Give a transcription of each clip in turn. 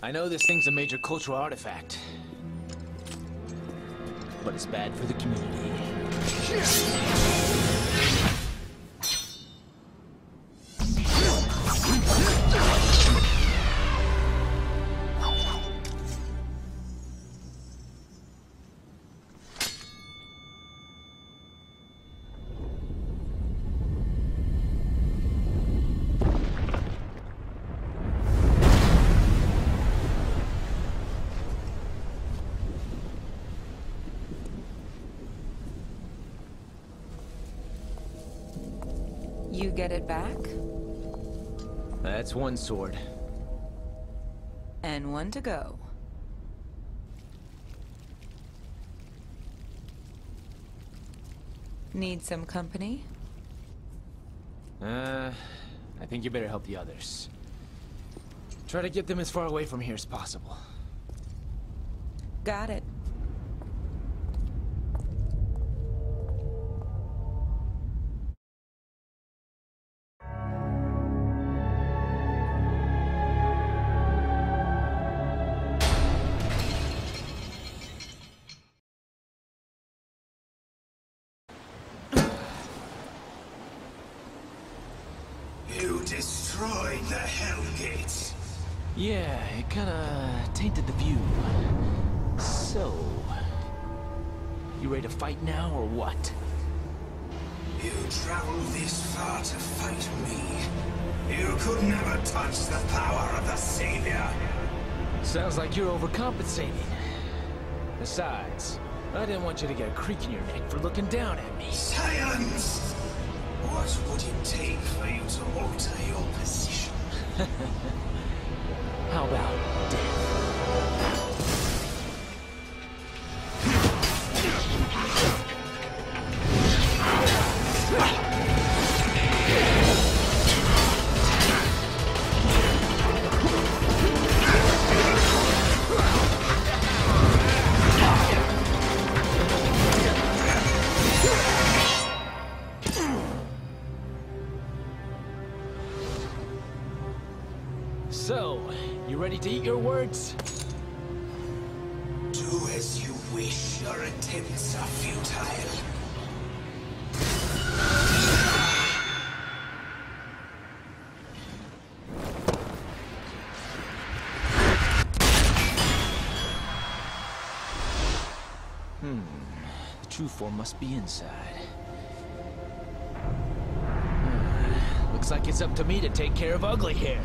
I know this thing's a major cultural artifact. But it's bad for the community. Get it back? That's one sword. And one to go. Need some company? Uh, I think you better help the others. Try to get them as far away from here as possible. Got it. Destroyed the Hellgates. Yeah, it kinda tainted the view. So... You ready to fight now, or what? You traveled this far to fight me. You could never touch the power of the Savior. Sounds like you're overcompensating. Besides, I didn't want you to get a creak in your neck for looking down at me. Silence! What would it take for you to alter your position? How about death? Words? Do as you wish. Your attempts are futile. Hmm. The true form must be inside. Looks like it's up to me to take care of ugly hair.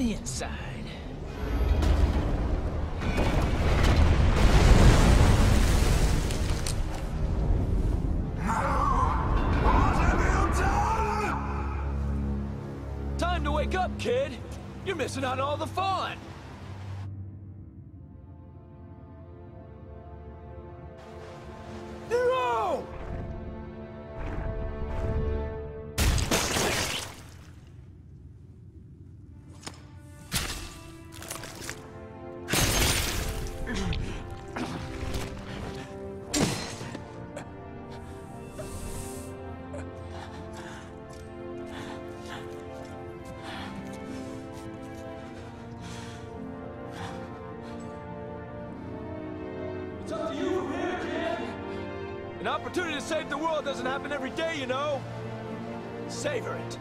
The inside. Time to wake up, kid! You're missing out on all the fun! An opportunity to save the world doesn't happen every day, you know! Savor it.